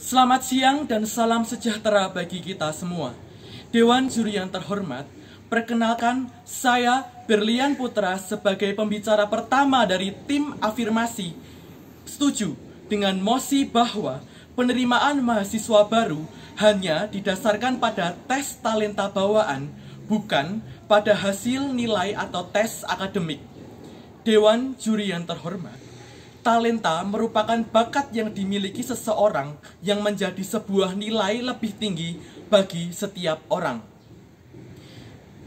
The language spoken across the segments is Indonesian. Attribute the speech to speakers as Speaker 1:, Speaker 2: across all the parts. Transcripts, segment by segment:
Speaker 1: Selamat siang dan salam sejahtera bagi kita semua. Dewan juri yang terhormat, perkenalkan saya Berlian Putra sebagai pembicara pertama dari tim afirmasi setuju dengan mosi bahwa penerimaan mahasiswa baru hanya didasarkan pada tes talenta bawaan, bukan pada hasil nilai atau tes akademik. Dewan juri yang terhormat, talenta merupakan bakat yang dimiliki seseorang yang menjadi sebuah nilai lebih tinggi bagi setiap orang.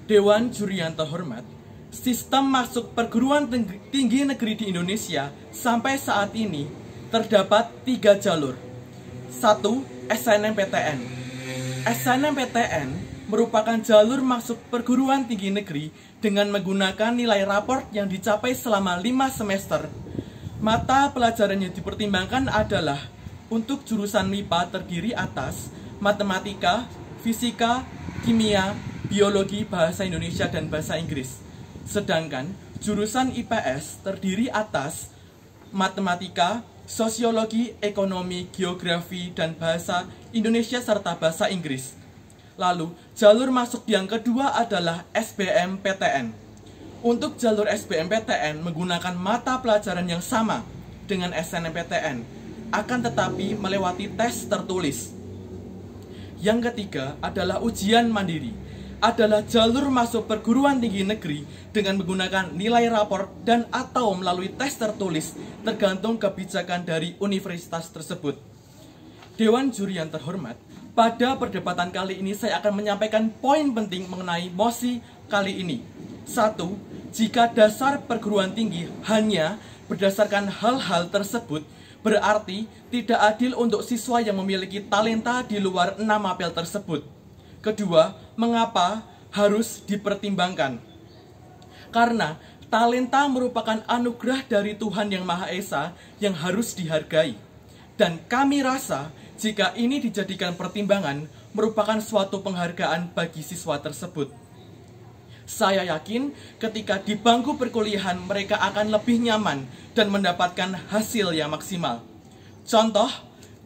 Speaker 1: Dewan juri yang terhormat, sistem masuk perguruan tinggi negeri di Indonesia sampai saat ini terdapat tiga jalur. Satu, SNMPTN. SNMPTN merupakan jalur masuk perguruan tinggi negeri dengan menggunakan nilai raport yang dicapai selama lima semester. Mata pelajaran yang dipertimbangkan adalah untuk jurusan MIPA terdiri atas matematika, fisika, kimia, biologi, bahasa Indonesia, dan bahasa Inggris. Sedangkan jurusan IPS terdiri atas matematika, sosiologi, ekonomi, geografi, dan bahasa Indonesia serta bahasa Inggris. Lalu, jalur masuk yang kedua adalah SBMPTN. Untuk jalur SBMPTN menggunakan mata pelajaran yang sama dengan SNMPTN, akan tetapi melewati tes tertulis. Yang ketiga adalah ujian mandiri adalah jalur masuk perguruan tinggi negeri dengan menggunakan nilai rapor dan atau melalui tes tertulis tergantung kebijakan dari universitas tersebut. Dewan juri yang terhormat, pada perdebatan kali ini saya akan menyampaikan poin penting mengenai mosi kali ini. Satu, jika dasar perguruan tinggi hanya berdasarkan hal-hal tersebut, berarti tidak adil untuk siswa yang memiliki talenta di luar enam apel tersebut. Kedua, mengapa harus dipertimbangkan? Karena talenta merupakan anugerah dari Tuhan Yang Maha Esa yang harus dihargai. Dan kami rasa jika ini dijadikan pertimbangan merupakan suatu penghargaan bagi siswa tersebut. Saya yakin ketika di bangku perkuliahan mereka akan lebih nyaman dan mendapatkan hasil yang maksimal. Contoh,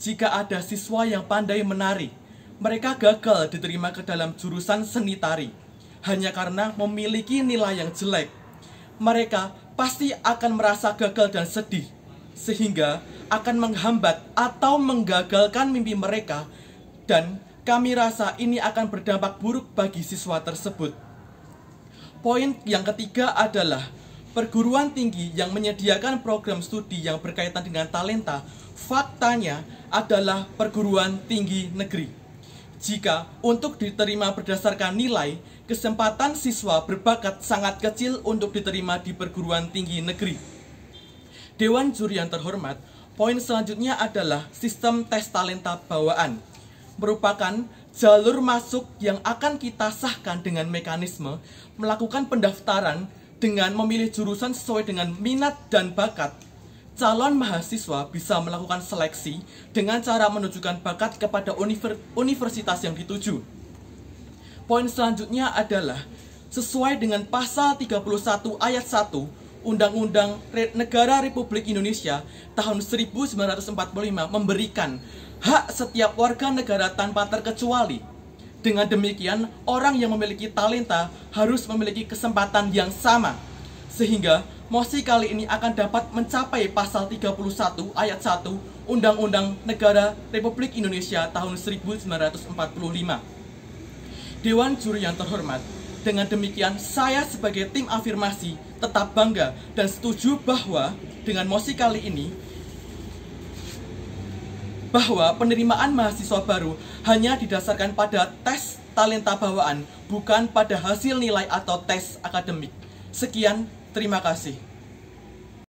Speaker 1: jika ada siswa yang pandai menari, mereka gagal diterima ke dalam jurusan seni tari hanya karena memiliki nilai yang jelek. Mereka pasti akan merasa gagal dan sedih, sehingga akan menghambat atau menggagalkan mimpi mereka, dan kami rasa ini akan berdampak buruk bagi siswa tersebut. Poin yang ketiga adalah perguruan tinggi yang menyediakan program studi yang berkaitan dengan talenta, faktanya adalah perguruan tinggi negeri. Jika untuk diterima berdasarkan nilai, kesempatan siswa berbakat sangat kecil untuk diterima di perguruan tinggi negeri. Dewan juri yang terhormat, poin selanjutnya adalah sistem tes talenta bawaan. Merupakan jalur masuk yang akan kita sahkan dengan mekanisme melakukan pendaftaran dengan memilih jurusan sesuai dengan minat dan bakat calon mahasiswa bisa melakukan seleksi dengan cara menunjukkan bakat kepada universitas yang dituju. Poin selanjutnya adalah sesuai dengan pasal 31 ayat 1 Undang-Undang Negara Republik Indonesia tahun 1945 memberikan hak setiap warga negara tanpa terkecuali. Dengan demikian, orang yang memiliki talenta harus memiliki kesempatan yang sama. Sehingga mosi kali ini akan dapat mencapai pasal 31 ayat 1 Undang-Undang Negara Republik Indonesia tahun 1945. Dewan juri yang terhormat, dengan demikian saya sebagai tim afirmasi tetap bangga dan setuju bahwa dengan mosi kali ini bahwa penerimaan mahasiswa baru hanya didasarkan pada tes talenta bawaan, bukan pada hasil nilai atau tes akademik. Sekian, terima kasih.